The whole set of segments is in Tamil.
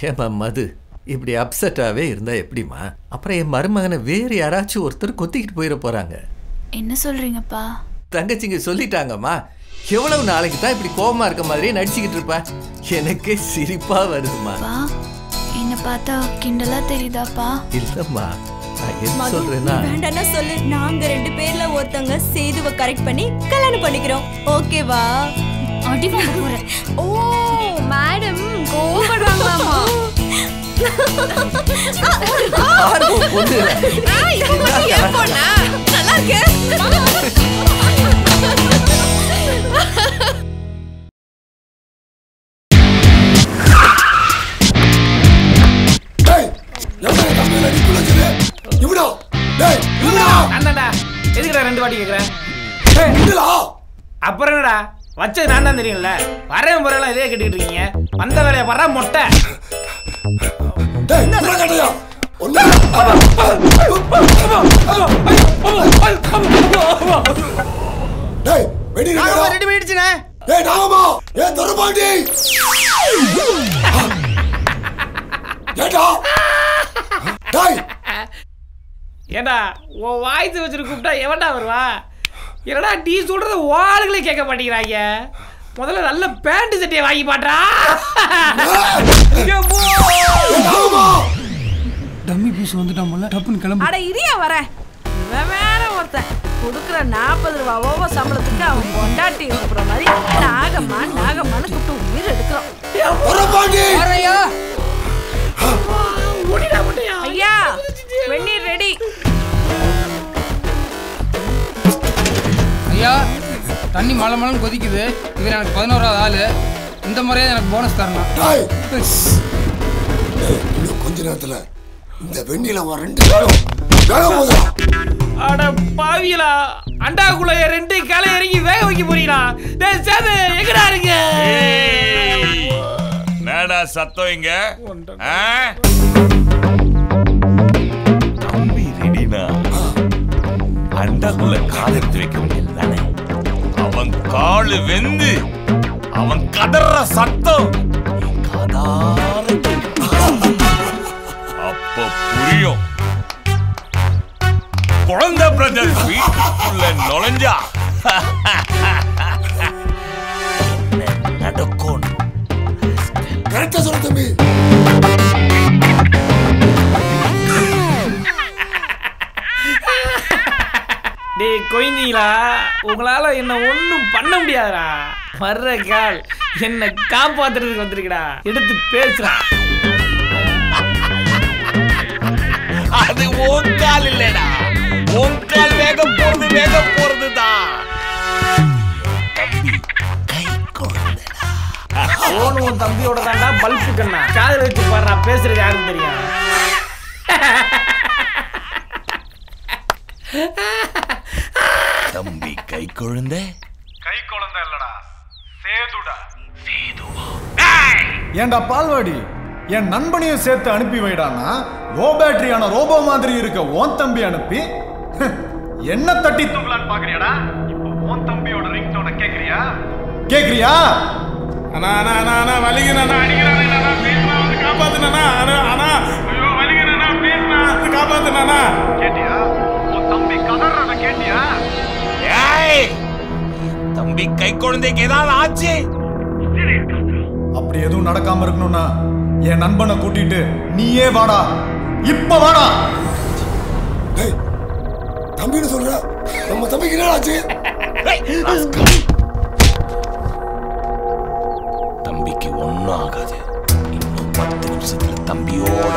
ஏமா மது. இப்படி அப்செட்டாகவே இருந்தா எப்படிம்மா? அப்புறம் என் மருமகனை வேறு யாராச்சும் ஒருத்தர் கொத்திக்கிட்டு போயிட போறாங்க. என்ன சொல்றீங்கப்பா? தங்கச்சிங்க சொல்லிட்டாங்கம்மா. எவ்வளவு நாளைக்கு தான் இப்படி கோபமா இருக்க மாதிரியே நடிச்சுக்கிட்டு இருப்ப. எனக்கே சிரிப்பா வருதுமா என்ன பார்த்தா கிண்டலா தெரியுதாப்பா? இல்லம்மா நான் என்ன சொல்றேன்னா வேண்டாம்னா சொல்லு. நாங்க ரெண்டு பேர்ல ஒருத்தங்க சேதுவை கரெக்ட் பண்ணி கல்யாணம் பண்ணிக்கிறோம். ஓகேவா அடி ஓ! இவனோ அண்ணாடா எதுக்குடா ரெண்டு வாட்டி கேட்குறேன் இவனோ அப்புறம் என்னடா வச்சது நான் தான் தெரியும்ல? வரேன் முறையெல்லாம் இதே கேட்டுக்கிட்டு இருக்கீங்க. வந்த வேலையை வர மொட்டை. ரெடி பண்ணிடுச்சுண்ணே. டேய் நாகமா ஏ தரபாண்டி ஏடா டேய். ஏண்டா உன் வாய்ஸ் வச்சுட்டு கூப்பிட்டா எவன்டா வருவா? என்னடா நீ சொல்றது ஆளுகளே கேட்க மாட்டேங்கிறாங்க. முதல்ல நல்ல பேண்ட் சட்டையை வாங்கி பாட்டா டம்மி பீஸ் வந்துட்டான் போல. டப்புன்னு கிளம்பு. அட இரியா வரேன் இவன் வேற ஒருத்தன். கொடுக்குற நாற்பது ரூபா ஓவ சம்பளத்துக்கு அவன் பொண்டாட்டி கூப்பிடுற மாதிரி நாகம்மா நாகம்மான்னு கூப்பிட்டு உயிர் எடுக்கிறோம் ஐயா வெந்நீர் ரெடி. ஐயா தண்ணி மலை மலம் கொதிக்குது. இவர் எனக்கு பதினோராவது ஆளு. இந்த முறையே எனக்கு போனஸ் தரணும். இன்னும் கொஞ்ச நேரத்துல இந்த வெண்ணில ரெண்டு பேரும் வேக போகுதா அட பாவியலா அண்டாக்குள்ள ரெண்டு காலை இறங்கி வேக வைக்க போறீங்களா? டேய் சேது எங்கடா என்னடா சத்தம் இங்க? ஆ? தம்பி ரெடினா? அண்டாக்குள்ள கால் எடுத்து வைக்க முடியல தானே காலு வெந்து அவன் கதற சத்தம். அப்ப புரியும். குழந்தை பிரதர் வீட்டுக்குள்ள நுழைஞ்சா. கொய்ந்தீங்களா உங்களால என்ன ஒண்ணும் பண்ண முடியாதுடா. வர்ற கால் என்ன காப்பாத்துறதுக்கு வந்திருக்கடா. எடுத்து பேசுறா அது உன் கால் இல்லடா. உன் கால் வேக போறது வேக போறது தான் போன் உன் தம்பியோட தாண்டா பல்பு கண்ணா. காதுல வச்சு பாடுறா பேசுறது யாருன்னு தெரியும் தம்பி கை குழந்தை? கை குழந்தை இல்லடா. சேதுடா. ஏண்டா பால்வாடி என் நண்பனையும் சேர்த்து அனுப்பி வைடானா லோ பேட்டரியான ரோபோ மாதிரி இருக்க ஓன் தம்பி அனுப்பி என்ன தட்டி தூங்கலான்னு பாக்குறியாடா? இப்போ உன் தம்பியோட ரிங் டோனை கேக்குறியா? கேக்குறியா? அண்ணா அண்ணா அண்ணா அண்ணா வலிக்கிறேன் அடிக்கிறானே அண்ணா வந்து காப்பாத்துனா அண்ணா கை குழந்தைக்கு ஏதாவது ஆச்சு? அப்படி எதுவும் நடக்காம இருக்கணும்னா என் நண்பனை கூட்டிட்டு நீயே வாடா. இப்ப வாடா. டேய் தம்பின்னு சொல்ற? நம்ம தம்பிக்கு என்ன ஆச்சு. தம்பிக்கு ஒண்ணும் ஆகாது. இன்னும் பத்து நிமிஷத்துல தம்பியோட.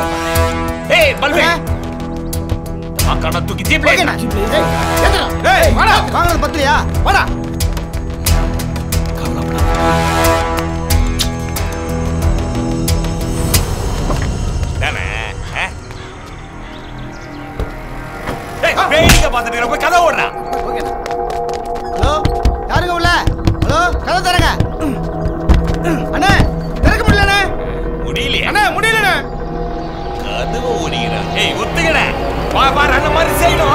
ஏய் பல்வே. தூக்கி வாங்கினது பத்திரியா வாடா. வேடிக்கை பார்த்துட்டு போய் கதை ஓடுறா. ஹலோ? யாருங்க உள்ள? ஹலோ? கதை தரங்க. அண்ணே திறக்க முடியலண்ணே. முடியலையா. அண்ணே முடியலண்ணே. கதவை ஓடிக்கிறா ஏய் ஒத்துக்கட. வா பாரு அந்த மாதிரி செய்யணும்.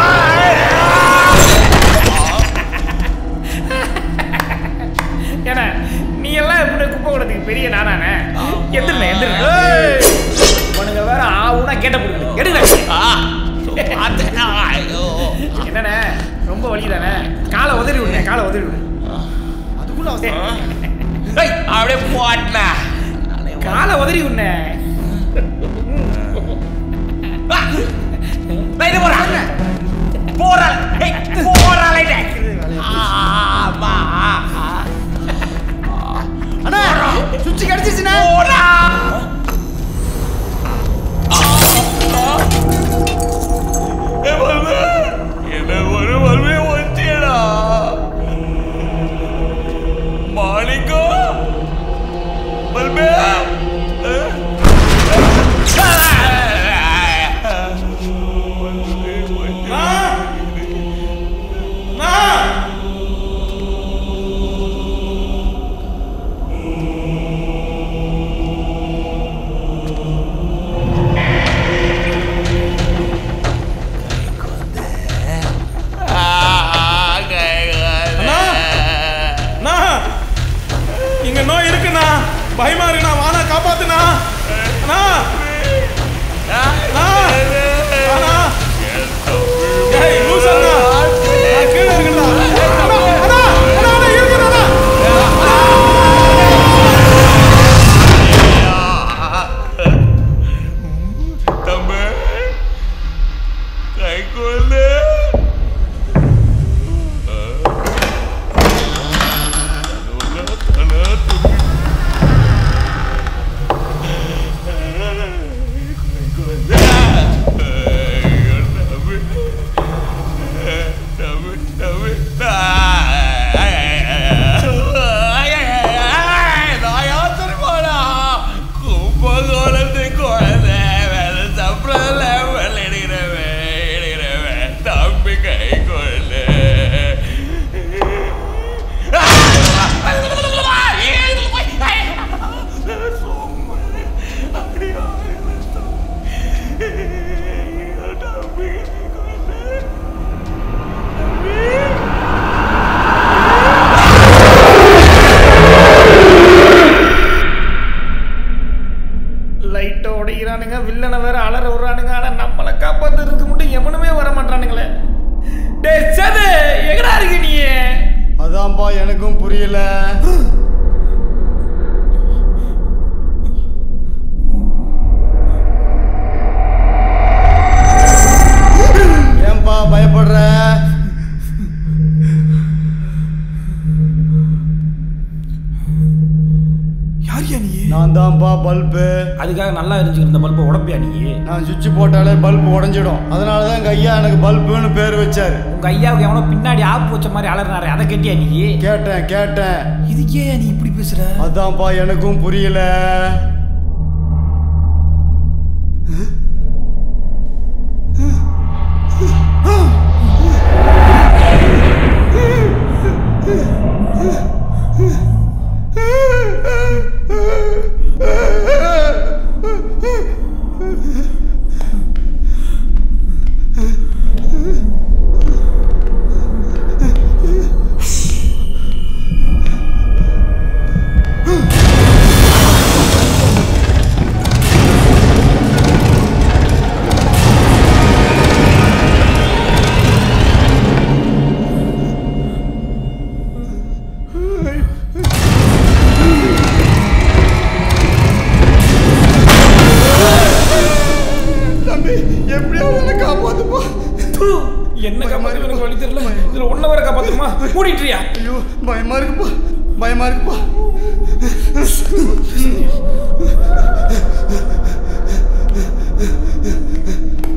நல்லா இருந்துச்சு இந்த பல்பு உடப்பியா நீ? நான் சுவிட்ச் போட்டாலே பல்ப் உடஞ்சிடும். அதனால தான் கையா எனக்கு பல்புன்னு பேர் வச்சாரு. உங்க ஐயாவுக்கு எவனோ பின்னாடி ஆப் வச்ச மாதிரி அலறினாரு அதை கேட்டியா நீ? கேட்டேன் கேட்டேன். இதுக்கே நீ இப்படி பேசுற? அதான்ப்பா எனக்கும் புரியல. Huh? Ha ha ha ha ha!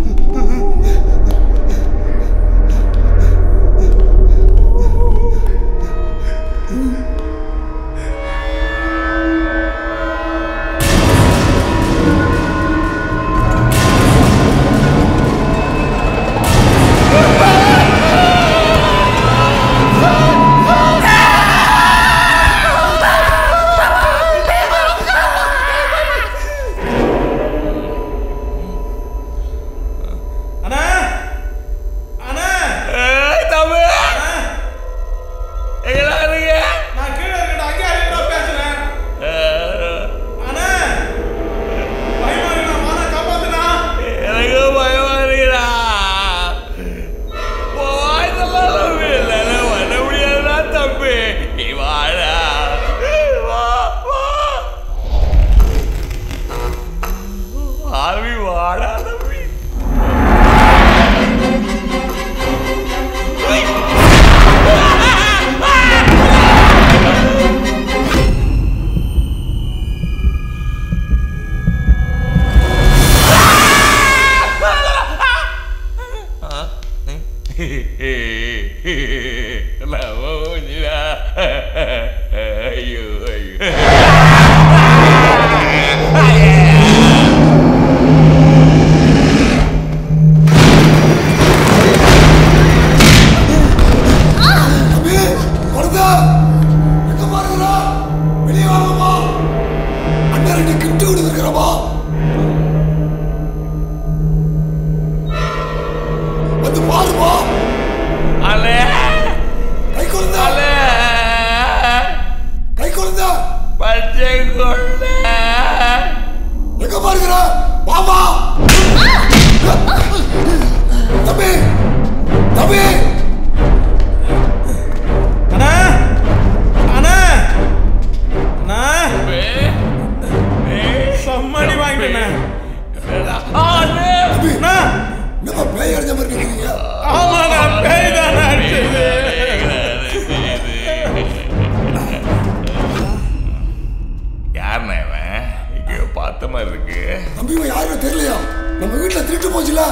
போச்சுல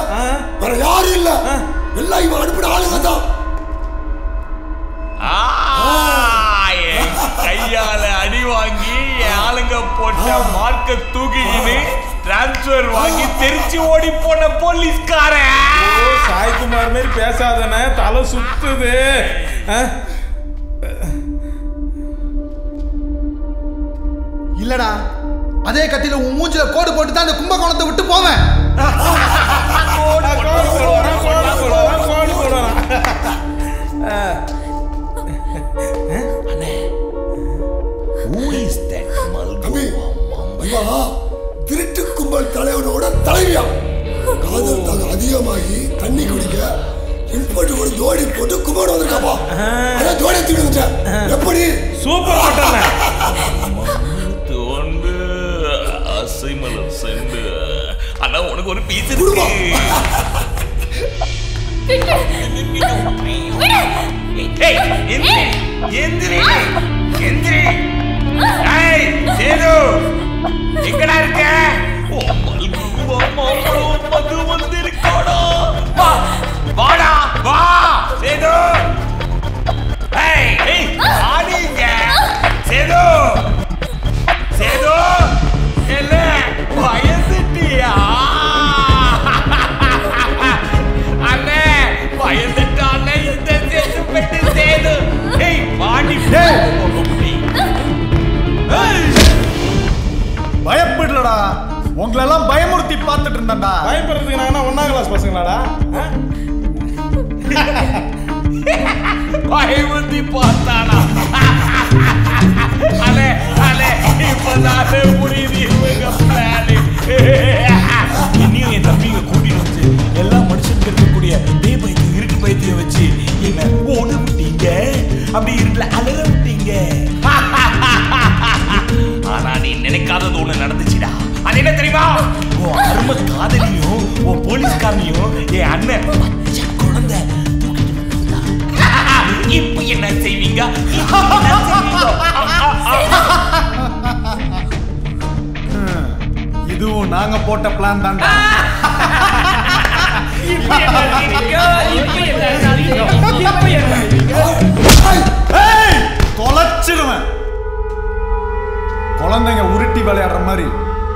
வேற யாரும் இல்ல. எல்லாம் இவன் அனுப்பின ஆளுங்க தான். கையால அடி வாங்கி ஆளுங்க போட்ட மார்க்க தூக்கிக்கின்னு டிரான்ஸ்ஃபர் வாங்கி தெரிச்சு ஓடி போன போலீஸ்காரன் சாய்குமார் மாதிரி பேசாதனே தலை சுத்துது? இல்லடா அதே கத்தியில உன் மூஞ்சில கோடு போட்டு தான் அந்த கும்பகோணத்தை விட்டு போவேன். திருட்டு கும்பல் தலைவனோட தலைவியா காதல் தாங்க அதிகமாகி தண்ணி குடிக்க இன்பட்டு ஒரு ஜோடி போட்டு கும்பல் வந்திருக்காப்பா அதான் ஜோடி தூக்கி வந்துட்டேன் எப்படி சூப்பர் பட்டன தோண்டு அசைமலர் செண்டு. ஆனா உனக்கு ஒரு பீஸ் இருக்கு எந்திரி, எந்திரி, எந்திரி. ஏய், சேது, எங்கடா இருக்க? மது வந்திருக்காடா. வாடா, வா, சேது. இதுவும் நாங்க போட்ட பிளான் தொலைச்சிடுவேன் குழந்தைங்க உருட்டி விளையாடுற மாதிரி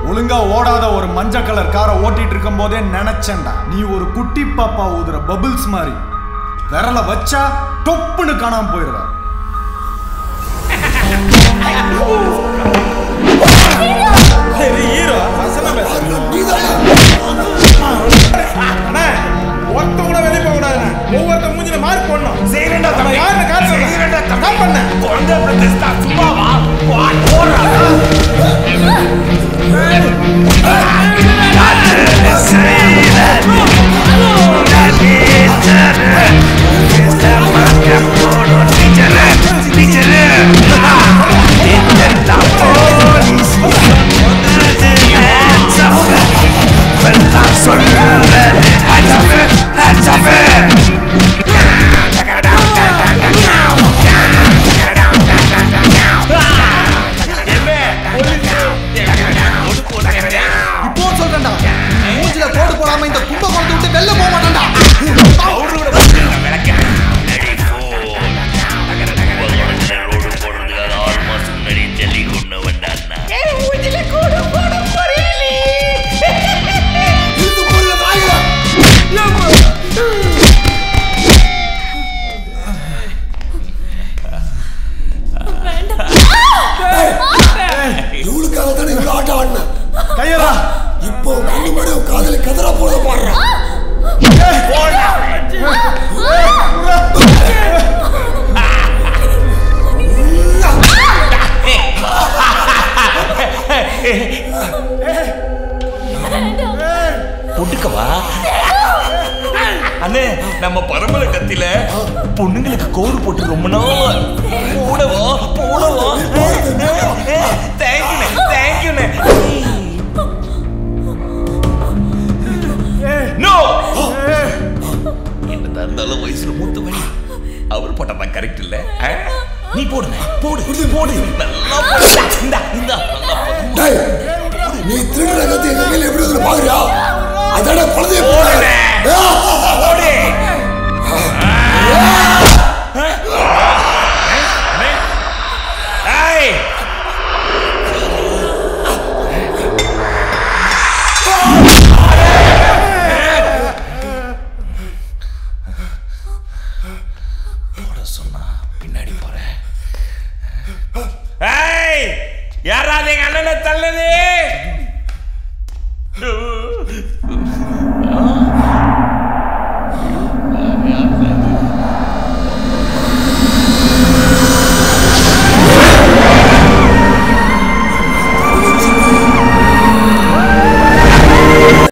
ஒழுங்கா ஓடாத ஒரு மஞ்சள் கலர் காரை ஓட்டிட்டு இருக்கும் போதே நினைச்சேன்டா. நீ ஒரு குட்டி பாப்பா ஊதுற பபிள்ஸ் மாதிரி. விரல வச்சா டொப்புன்னு காணாம போயிடுவ ஹீரோ Yeah. உன் காதலி கதறா போட பாடுறான் பொட்டுக்கவா? அண்ணே நம்ம பரம்பரை கத்தில பொண்ணுங்களுக்கு கோடு போட்டு ரொம்ப நாள் போடவா போடவா? போடுங்க போடு நீ திருடுற கத்தி எங்க கையில எப்படி வந்து பாக்குறியா? அதான குழந்தைய போடுற.